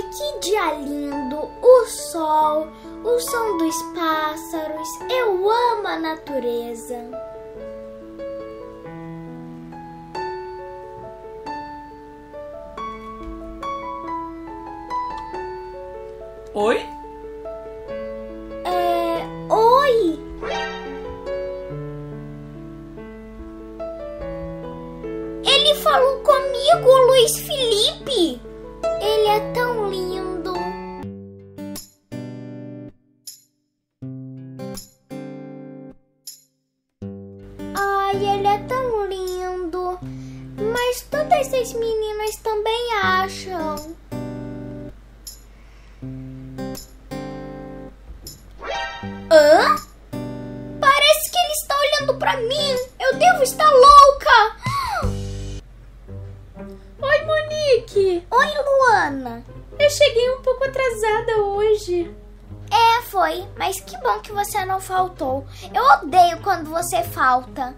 Ai, que dia lindo! O sol, o som dos pássaros. Eu amo a natureza. Oi? É. Oi! Ele falou comigo, Luiz Felipe! Ele é tão lindo! Ai, ele é tão lindo! Mas todas as meninas também acham. Hã? Parece que ele está olhando pra mim. Eu devo estar louca. Oi, Monique! Oi, Luana. Eu cheguei um pouco atrasada hoje. É, foi. Mas que bom que você não faltou. Eu odeio quando você falta.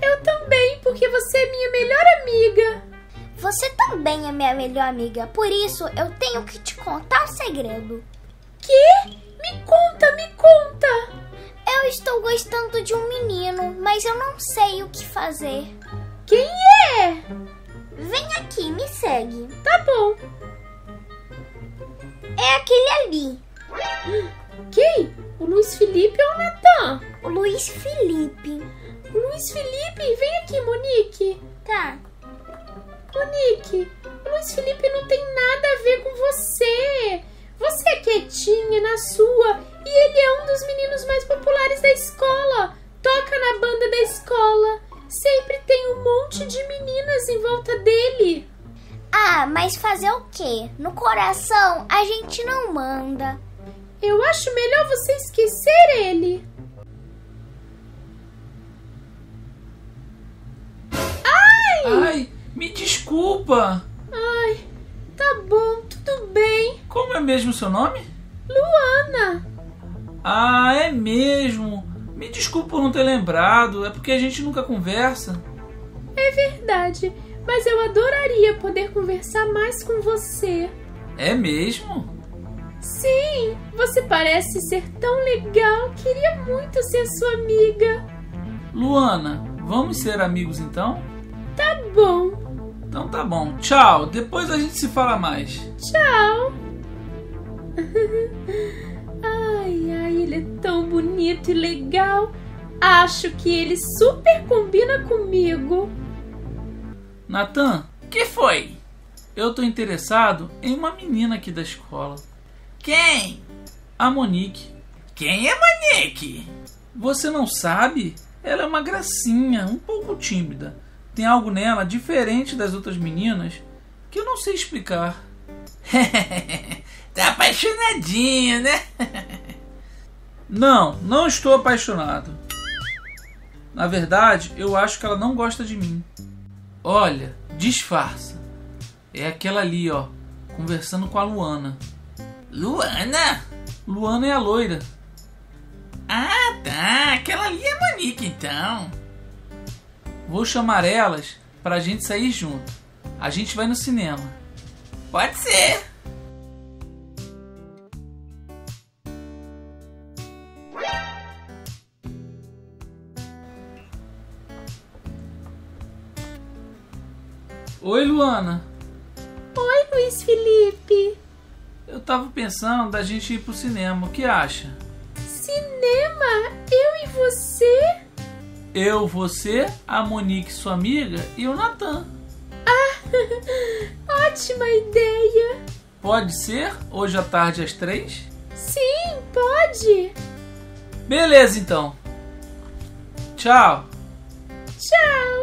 Eu também, porque você é minha melhor amiga. Você também é minha melhor amiga. Por isso, eu tenho que te contar um segredo. Que? Me conta, me conta! Eu estou gostando de um menino, mas eu não sei o que fazer. Quem é? Vem aqui, me segue. Tá bom. É aquele ali, Quem? O Luiz Felipe ou o Natan? o Luiz Felipe. O Luiz Felipe, vem aqui, Monique. Tá. Monique, o Luiz Felipe não tem nada a ver com você. Você é quietinha na sua e ele é um dos meninos mais populares da escola. Coração a gente não manda. Eu acho melhor você esquecer ele. Ai, me desculpa. Ai, tá bom, tudo bem. Como é mesmo o seu nome? Luana, Ah, é mesmo. Me desculpa por não ter lembrado. É porque a gente nunca conversa. é verdade, mas eu adoraria poder conversar mais com você. É mesmo? Sim, você parece ser tão legal. Queria muito ser sua amiga. Luana, vamos ser amigos então? Tá bom, Então tá bom. Tchau. Depois a gente se fala mais. tchau. Ai, ai, ele é tão bonito e legal. Acho que ele super combina comigo. Natan, que foi? Eu tô interessado em uma menina aqui da escola. Quem? A Monique. Quem é Monique? Você não sabe? Ela é uma gracinha, um pouco tímida. Tem algo nela diferente das outras meninas que eu não sei explicar. tá apaixonadinha, né? não, não estou apaixonado. Na verdade, eu acho que ela não gosta de mim. Olha, disfarça. É aquela ali, ó, conversando com a Luana. Luana? Luana é a loira. Ah, tá. Aquela ali é a Monique, então. Vou chamar elas pra gente sair junto. A gente vai no cinema. Pode ser. Oi, Luana. Luiz Felipe. Eu tava pensando da gente ir pro cinema. O que acha? Cinema? Eu e você? Eu, você, a Monique, sua amiga, e o Natan. Ótima ideia. Pode ser? Hoje à tarde às três? Sim, pode. Beleza, então. Tchau. Tchau.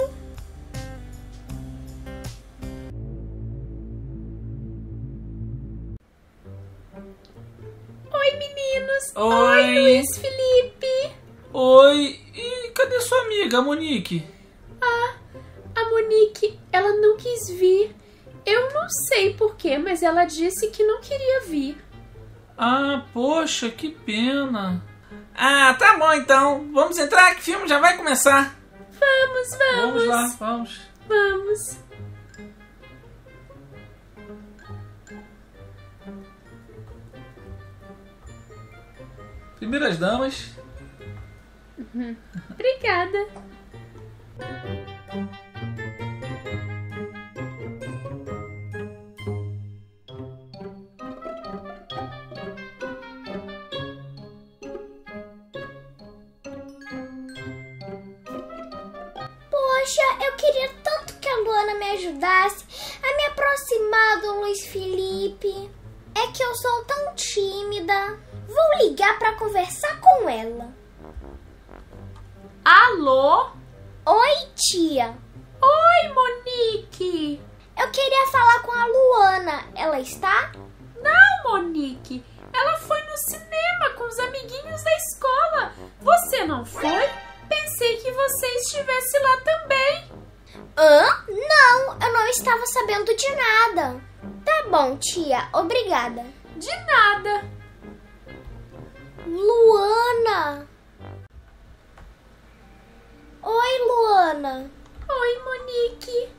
Meninos. Oi. Luiz Felipe. Oi. E cadê sua amiga, a Monique? Ah, a Monique, ela não quis vir. Eu não sei porquê, mas ela disse que não queria vir. Ah, poxa, que pena. Ah, tá bom então. Vamos entrar que o filme já vai começar. Vamos, vamos. Vamos lá, vamos. Vamos. Primeiras damas. Obrigada. Poxa, eu queria tanto que a Luana me ajudasse a me aproximar do Luiz Felipe. É que eu sou tão tímida. Vou ligar para conversar com ela. Alô? Oi, tia. Oi, Monique. Eu queria falar com a Luana. Ela está? Não, Monique. Ela foi no cinema com os amiguinhos da escola. Você não foi? Pensei que você estivesse lá também. Hã? Não, eu não estava sabendo de nada. Tá bom, tia. Obrigada. De nada. Luana. Oi, Luana. Oi, Monique.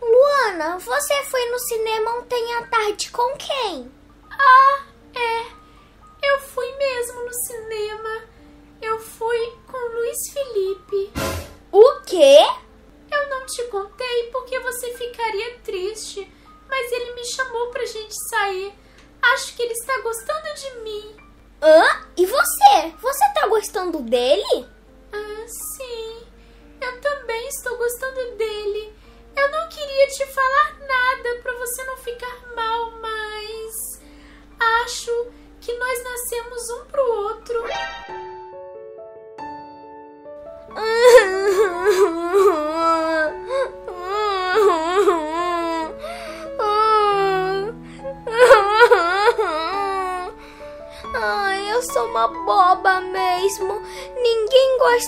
Luana, você foi no cinema ontem à tarde com quem? Ah, é. Eu fui mesmo no cinema. Eu fui com Luiz Felipe. O quê? Eu não te contei porque você ficaria triste, mas ele me chamou pra gente sair. Acho que ele está gostando de mim. Hã? E você? Você tá gostando dele? Ah, sim. Eu também estou gostando dele. Eu não queria te falar nada pra você não ficar mal, mas acho que nós nascemos um pro outro. Ai,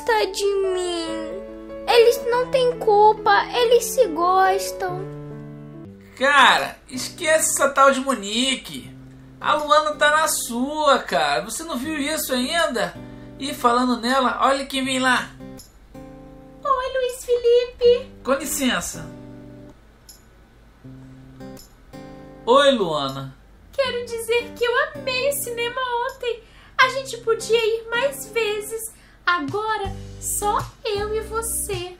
gosta de mim. Eles não têm culpa, eles se gostam. Cara, esquece essa tal de Monique. A Luana tá na sua, cara. Você não viu isso ainda? E falando nela, olha quem vem lá. Oi, Luiz Felipe. Com licença. Oi, Luana. Quero dizer que eu amei o cinema ontem. A gente podia ir mais vezes. Agora, só eu e você.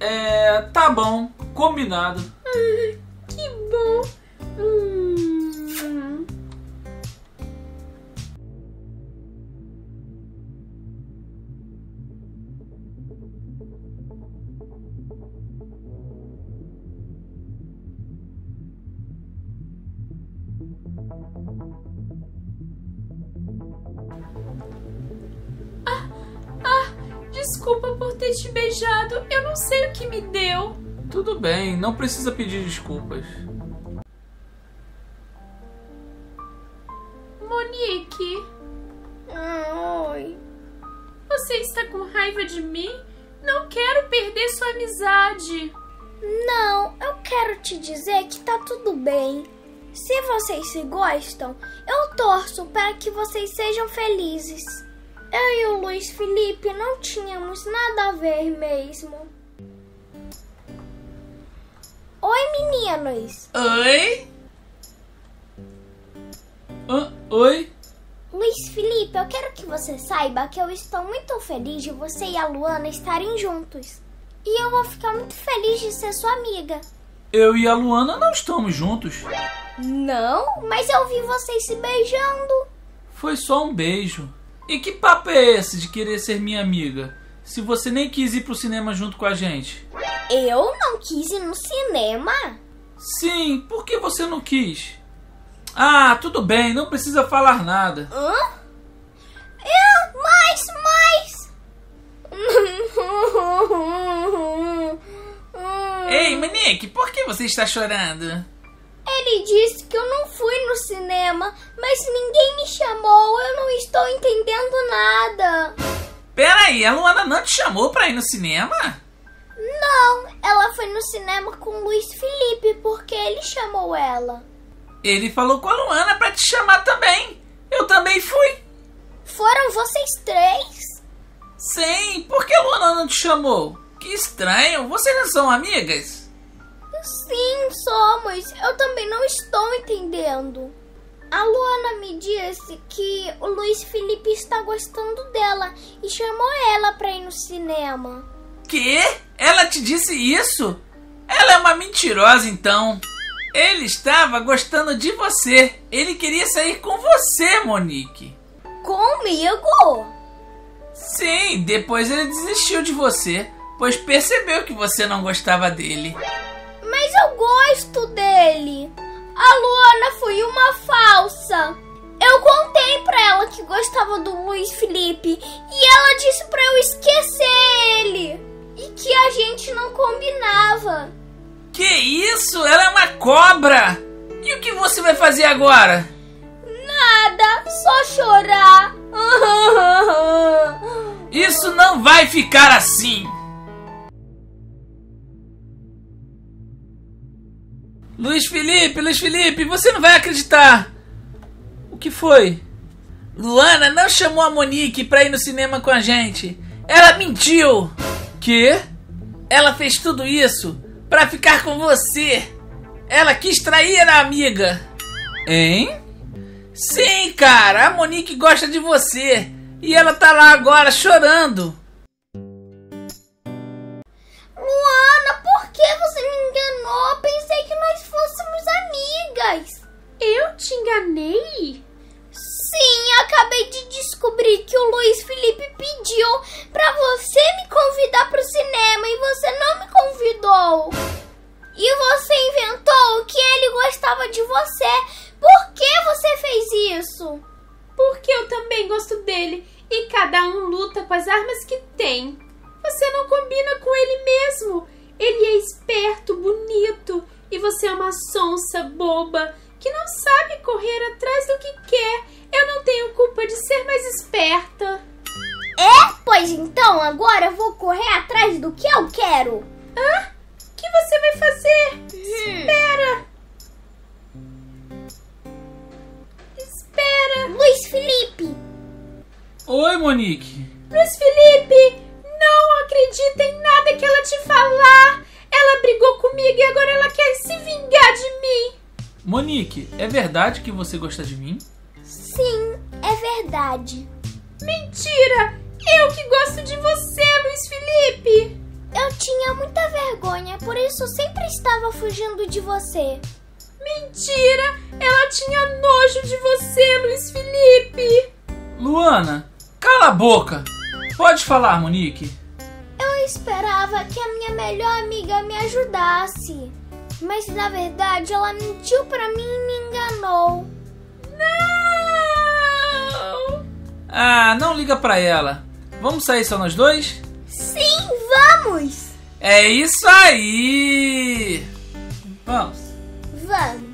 É, tá bom, combinado. Que bom. Hum. Desculpa por ter te beijado. Eu não sei o que me deu. Tudo bem, não precisa pedir desculpas. Monique, Oi. você está com raiva de mim? Não quero perder sua amizade. Não, eu quero te dizer que tá tudo bem. Se vocês se gostam, eu torço para que vocês sejam felizes. Eu e o Luiz Felipe não tínhamos nada a ver mesmo. Oi, meninos. Oi? Ah, oi? Luiz Felipe, eu quero que você saiba que eu estou muito feliz de você e a Luana estarem juntos. E eu vou ficar muito feliz de ser sua amiga. Eu e a Luana não estamos juntos. Não, mas eu vi vocês se beijando. Foi só um beijo. E que papo é esse de querer ser minha amiga? Se você nem quis ir pro cinema junto com a gente. Eu não quis ir no cinema. Sim, por que você não quis? Ah, tudo bem, não precisa falar nada. Hã? Eu, mais, mais. Ei, Monique, por que você está chorando? Ele disse que eu não fui no cinema, mas ninguém me chamou. Eu não estou entendendo nada. Peraí, a Luana não te chamou pra ir no cinema? Não, ela foi no cinema com o Luiz Felipe porque ele chamou ela. Ele falou com a Luana pra te chamar também. Eu também fui. Foram vocês três? Sim, por que a Luana não te chamou? Que estranho, vocês não são amigas? Sim, somos. Eu também não estou entendendo. A Luana me disse que o Luiz Felipe está gostando dela e chamou ela para ir no cinema. Que? Ela te disse isso? Ela é uma mentirosa então. Ele estava gostando de você. Ele queria sair com você, Monique. Comigo? Sim, depois ele desistiu de você, pois percebeu que você não gostava dele. Mas eu gosto dele. A Luana foi uma falsa. Eu contei pra ela que gostava do Luiz Felipe e ela disse pra eu esquecer ele e que a gente não combinava. Que isso? Ela é uma cobra! E o que você vai fazer agora? Nada, só chorar. Isso não vai ficar assim! Luiz Felipe, Luiz Felipe, você não vai acreditar! O que foi? Luana não chamou a Monique pra ir no cinema com a gente. Ela mentiu! Que? Ela fez tudo isso pra ficar com você! Ela quis trair a amiga! Hein? Sim, cara, a Monique gosta de você! E ela tá lá agora chorando! Que você me enganou? Pensei que nós fôssemos amigas. Eu te enganei? Sim, acabei de descobrir que o Luiz Felipe pediu pra você me convidar pro cinema e você não me convidou. E você inventou que ele gostava de você. Por que você fez isso? Porque eu também gosto dele e cada um luta com as armas que tem. Você não combina com ele mesmo. Ele é esperto, bonito e você é uma sonsa boba que não sabe correr atrás do que quer. Eu não tenho culpa de ser mais esperta. É? Pois então, agora eu vou correr atrás do que eu quero. Hã? O que você vai fazer? Espera! Espera! Luiz Felipe! Oi, Monique. Luiz Felipe! Não acredita em nada que ela te falar! Monique, é verdade que você gosta de mim? Sim, é verdade. Mentira! Eu que gosto de você, Luiz Felipe! Eu tinha muita vergonha, por isso sempre estava fugindo de você. Mentira! Ela tinha nojo de você, Luiz Felipe! Luana, cala a boca! Pode falar, Monique. Eu esperava que a minha melhor amiga me ajudasse. Mas na verdade ela mentiu pra mim e me enganou. Não! Ah, não liga pra ela. Vamos sair só nós dois? Sim, vamos! É isso aí! Vamos. Vamos.